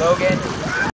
Logan.